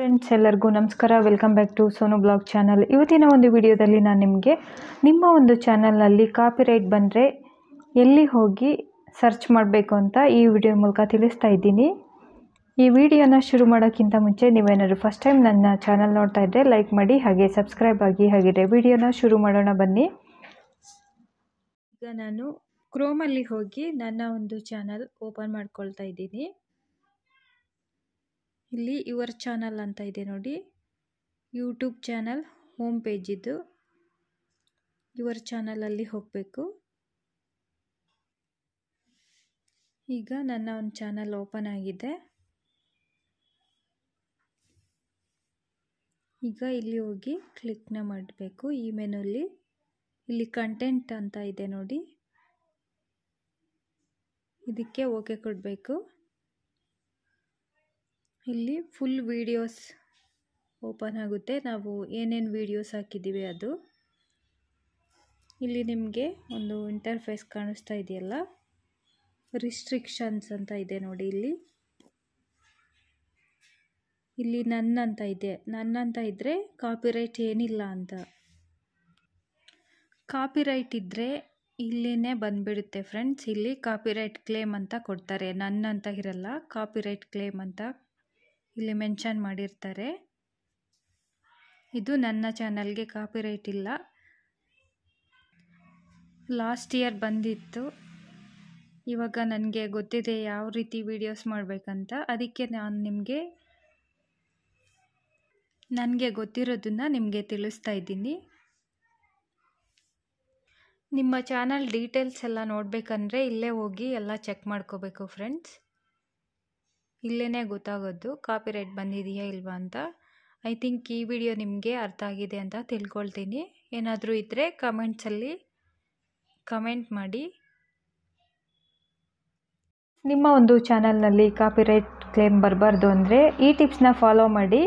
Friends ಎಲ್ಲರಿಗೂ ನಮಸ್ಕಾರ. Welcome back to Sonu blog channel ಇವತ್ತಿನ ಒಂದು ವಿಡಿಯೋದಲ್ಲಿ ನಾನು ನಿಮಗೆ ನಿಮ್ಮ ಒಂದು ಚಾನಲ್ನಲ್ಲಿ ಕಾಪಿರೈಟ್ ಬಂದರೆ ಎಲ್ಲಿ ಹೋಗಿ ಸರ್ಚ್ ಮಾಡಬೇಕು ಅಂತ ಈ ವಿಡಿಯೋ ಮೂಲಕ ತಿಳಿಸ್ತಾ ಇದ್ದೀನಿ. ಈ ವಿಡಿಯೋನ ಶುರು ಮಾಡೋಕ್ಕಿಂತ ಮುಂಚೆ ನೀವೇನಾದರೂ ಫಸ್ಟ್ ಟೈಮ್ ನನ್ನ ಚಾನಲ್ ನೋಡ್ತಾ ಇದ್ದರೆ ಲೈಕ್ ಮಾಡಿ, ಹಾಗೆ ಸಬ್ಸ್ಕ್ರೈಬ್ ಆಗಿ ಹಾಗೆ ವಿಡಿಯೋನ ಶುರು ಮಾಡೋಣ ಬನ್ನಿ. ಈಗ ನಾನು ಕ್ರೋಮಲ್ಲಿ ಹೋಗಿ ನನ್ನ ಒಂದು ಚಾನಲ್ ಓಪನ್ ಮಾಡ್ಕೊಳ್ತಾ ಇದ್ದೀನಿ. ಇಲ್ಲಿ ಯುವರ್ ಚಾನಲ್ ಅಂತ ಇದೆ ನೋಡಿ. ಯೂಟ್ಯೂಬ್ ಚಾನಲ್, ಹೋಮ್ ಪೇಜಿದ್ದು ಯುವರ್ ಚಾನಲಲ್ಲಿ ಹೋಗಬೇಕು. ಈಗ ನನ್ನ ಒಂದು ಚಾನಲ್ ಓಪನ್ ಆಗಿದೆ. ಈಗ ಇಲ್ಲಿ ಹೋಗಿ ಕ್ಲಿಕ್ನ ಮಾಡಬೇಕು ಈ ಮೆನಲ್ಲಿ ಇಲ್ಲಿ ಕಂಟೆಂಟ್ ಅಂತ ಇದೆ ನೋಡಿ. ಇದಕ್ಕೆ ಓಕೆ ಕೊಡಬೇಕು. ಇಲ್ಲಿ ಫುಲ್ ವೀಡಿಯೋಸ್ ಓಪನ್ ಆಗುತ್ತೆ. ನಾವು ಏನೇನು ವೀಡಿಯೋಸ್ ಹಾಕಿದ್ದೀವಿ ಅದು. ಇಲ್ಲಿ ನಿಮಗೆ ಒಂದು ಇಂಟರ್ಫೇಸ್ ಕಾಣಿಸ್ತಾ ಇದೆಯಲ್ಲ? ರಿಸ್ಟ್ರಿಕ್ಷನ್ಸ್ ಅಂತ ಇದೆ ನೋಡಿ ಇಲ್ಲಿ. ಇಲ್ಲಿ ನನ್ನ ಅಂತ ಇದೆ. ನನ್ನ ಅಂತ ಇದ್ದರೆ ಕಾಪಿರೈಟ್ ಏನಿಲ್ಲ ಅಂತ. ಕಾಪಿರೈಟ್ ಇದ್ದರೆ ಇಲ್ಲಿನೇ ಬಂದುಬಿಡುತ್ತೆ ಫ್ರೆಂಡ್ಸ್ ಇಲ್ಲಿ ಕಾಪಿರೈಟ್ ಕ್ಲೇಮ್ ಅಂತ ಕೊಡ್ತಾರೆ. ನನ್ನ ಅಂತ ಇರಲ್ಲ ಕಾಪಿರೈಟ್ ಕ್ಲೇಮ್ ಅಂತ ಇಲ್ಲಿ ಮೆನ್ಷನ್ ಮಾಡಿರ್ತಾರೆ. ಇದು ನನ್ನ ಚಾನಲ್ಗೆ ಕಾಪಿರೈಟ್ ಇಲ್ಲ. ಲಾಸ್ಟ್ ಇಯರ್ ಬಂದಿತ್ತು. ಇವಾಗ ನನಗೆ ಗೊತ್ತಿದೆ ಯಾವ ರೀತಿ ವಿಡಿಯೋಸ್ ಮಾಡಬೇಕಂತ. ಅದಕ್ಕೆ ನಾನು ನಿಮಗೆ ನನಗೆ ಗೊತ್ತಿರೋದನ್ನು ನಿಮಗೆ ತಿಳಿಸ್ತಾ ಇದ್ದೀನಿ. ನಿಮ್ಮ ಚಾನಲ್ ಡೀಟೇಲ್ಸ್ ಎಲ್ಲ ನೋಡಬೇಕಂದ್ರೆ ಇಲ್ಲೇ ಹೋಗಿ ಎಲ್ಲ ಚೆಕ್ ಮಾಡ್ಕೋಬೇಕು ಫ್ರೆಂಡ್ಸ್ ಇಲ್ಲೇ ಗೊತ್ತಾಗೋದು. ಕಾಪಿರೈಟ್ ಬಂದಿದೆಯಾ ಇಲ್ವಾ ಅಂತ. ಐ ಥಿಂಕ್ ಈ ವಿಡಿಯೋ ನಿಮಗೆ ಅರ್ಥ ಆಗಿದೆ ಅಂತ ತಿಳ್ಕೊಳ್ತೀನಿ. ಏನಾದರೂ ಇದ್ದರೆ ಕಮೆಂಟ್ಸಲ್ಲಿ ಕಮೆಂಟ್ ಮಾಡಿ. ನಿಮ್ಮ ಒಂದು ಚಾನಲ್ನಲ್ಲಿ ಕಾಪಿರೈಟ್ ಕ್ಲೇಮ್ ಬರಬಾರ್ದು ಅಂದರೆ ಈ ಟಿಪ್ಸ್ನ ಫಾಲೋ ಮಾಡಿ.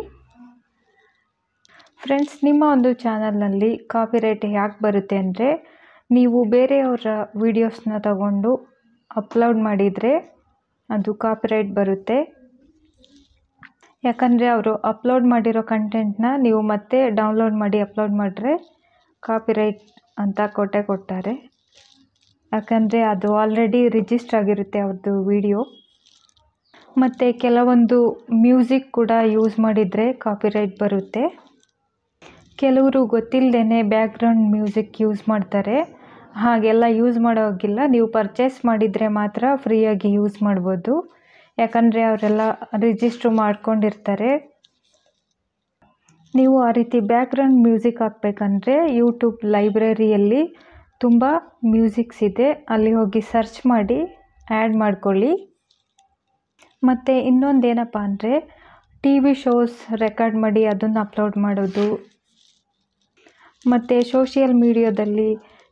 ಫ್ರೆಂಡ್ಸ್ ನಿಮ್ಮ ಒಂದು ಚಾನಲ್ನಲ್ಲಿ ಕಾಪಿರೈಟ್ ಯಾಕೆ ಬರುತ್ತೆ ಅಂದರೆ ನೀವು ಬೇರೆಯವರ ವೀಡಿಯೋಸ್ನ ತಗೊಂಡು ಅಪ್ಲೋಡ್ ಮಾಡಿದರೆ ಅದು ಕಾಪಿರೈಟ್ ಬರುತ್ತೆ. ಯಾಕಂದರೆ ಅವರು ಅಪ್ಲೋಡ್ ಮಾಡಿರೋ ಕಂಟೆಂಟನ್ನ ನೀವು ಮತ್ತೆ ಡೌನ್ಲೋಡ್ ಮಾಡಿ ಅಪ್ಲೋಡ್ ಮಾಡಿದ್ರೆ ಕಾಪಿರೈಟ್ ಅಂತ ಕೊಟ್ಟೆ ಕೊಡ್ತಾರೆ. ಯಾಕಂದರೆ ಅದು ಆಲ್ರೆಡಿ ರಿಜಿಸ್ಟರ್ ಆಗಿರುತ್ತೆ ಅವ್ರದ್ದು ವಿಡಿಯೋ ಮತ್ತು ಕೆಲವೊಂದು ಮ್ಯೂಸಿಕ್ ಕೂಡ ಯೂಸ್ ಮಾಡಿದರೆ ಕಾಪಿರೈಟ್ ಬರುತ್ತೆ. ಕೆಲವರು ಗೊತ್ತಿಲ್ಲದೇ ಬ್ಯಾಕ್ಗ್ರೌಂಡ್ ಮ್ಯೂಸಿಕ್ ಯೂಸ್ ಮಾಡ್ತಾರೆ. ಹಾಗೆಲ್ಲ ಯೂಸ್ ಮಾಡೋಗಿಲ್ಲ ನೀವು ಪರ್ಚೇಸ್ ಮಾಡಿದರೆ ಮಾತ್ರ ಫ್ರೀಯಾಗಿ ಯೂಸ್ ಮಾಡ್ಬೋದು. ಯಾಕಂದರೆ ಅವರೆಲ್ಲ ರಿಜಿಸ್ಟ್ರು ಮಾಡ್ಕೊಂಡಿರ್ತಾರೆ. ನೀವು ಆ ರೀತಿ ಬ್ಯಾಕ್ಗ್ರೌಂಡ್ ಮ್ಯೂಸಿಕ್ ಹಾಕ್ಬೇಕಂದ್ರೆ ಯೂಟ್ಯೂಬ್ ಲೈಬ್ರರಿಯಲ್ಲಿ ತುಂಬ ಮ್ಯೂಸಿಕ್ಸ್ ಇದೆ. ಅಲ್ಲಿ ಹೋಗಿ ಸರ್ಚ್ ಮಾಡಿ ಆ್ಯಡ್ ಮಾಡ್ಕೊಳ್ಳಿ. ಮತ್ತು ಇನ್ನೊಂದೇನಪ್ಪ ಅಂದರೆ ಟಿ ವಿ ಶೋಸ್ ರೆಕಾರ್ಡ್ ಮಾಡಿ ಅದನ್ನು ಅಪ್ಲೋಡ್ ಮಾಡೋದು. ಮತ್ತು ಸೋಷಿಯಲ್ ಮೀಡಿಯಾದಲ್ಲಿ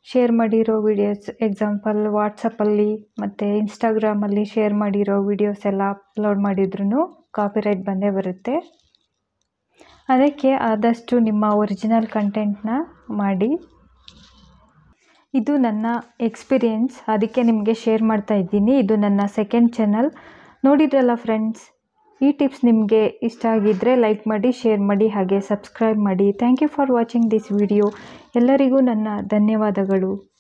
ಶೇರ್ ಮಾಡಿರೋ ವಿಡಿಯೋಸ್ ಎಕ್ಸಾಂಪಲ್ ವಾಟ್ಸಪ್ಪಲ್ಲಿ ಮತ್ತು ಇನ್ಸ್ಟಾಗ್ರಾಮಲ್ಲಿ ಶೇರ್ ಮಾಡಿರೋ ವಿಡಿಯೋಸ್ ಎಲ್ಲ ಅಪ್ಲೋಡ್ ಮಾಡಿದ್ರೂ ಕಾಪಿರೈಟ್ ಬಂದೇ ಬರುತ್ತೆ. ಅದಕ್ಕೆ ಆದಷ್ಟು ನಿಮ್ಮ ಒರಿಜಿನಲ್ ಕಂಟೆಂಟ್ನ ಮಾಡಿ. ಇದು ನನ್ನ ಎಕ್ಸ್ಪೀರಿಯೆನ್ಸ್ ಅದಕ್ಕೆ ನಿಮಗೆ ಶೇರ್ ಮಾಡ್ತಾ ಇದ್ದೀನಿ. ಇದು ನನ್ನ ಸೆಕೆಂಡ್ ಚಾನಲ್ ನೋಡಿದ್ರಲ್ಲ ಫ್ರೆಂಡ್ಸ್ ಈ ಟಿಪ್ಸ್ ನಿಮಗೆ ಇಷ್ಟ ಆಗಿದ್ದರೆ ಲೈಕ್ ಮಾಡಿ, ಶೇರ್ ಮಾಡಿ, ಹಾಗೆ ಸಬ್ಸ್ಕ್ರೈಬ್ ಮಾಡಿ. Thank you for watching this video ಎಲ್ಲರಿಗೂ ನನ್ನ ಧನ್ಯವಾದಗಳು.